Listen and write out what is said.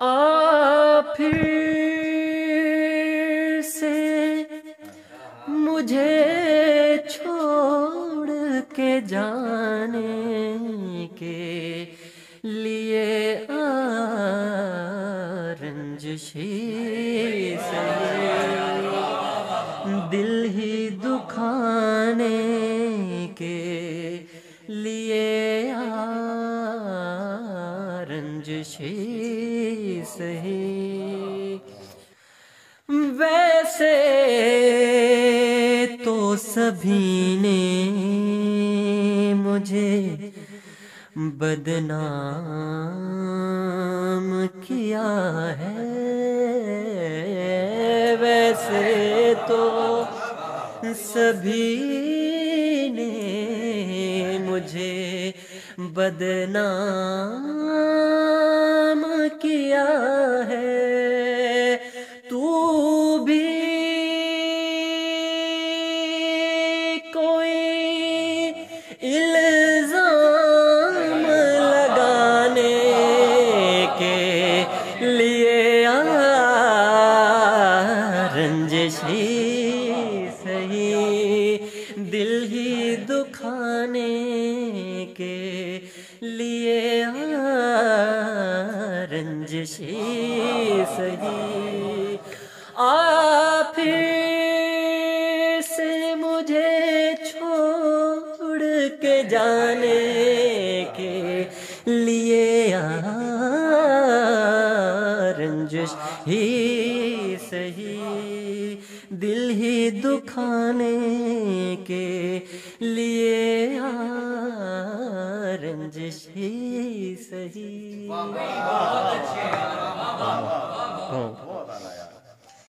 आ फिर से मुझे छोड़ के जाने के लिए रंजशी से दिल ही दुखाने के लिए रंजशी सही वैसे तो सभी ने मुझे बदनाम किया है। वैसे तो सभी ने मुझे बदनाम किया है। तू भी कोई इल्ज़ाम लगाने के लिए रंजशी सही दिल ही दुखाने रंजशी सही आप से मुझे छोड़ के जाने के लिए रंजश ही सही दिल ही दुखाने के लिए रंजश ही सही Oh.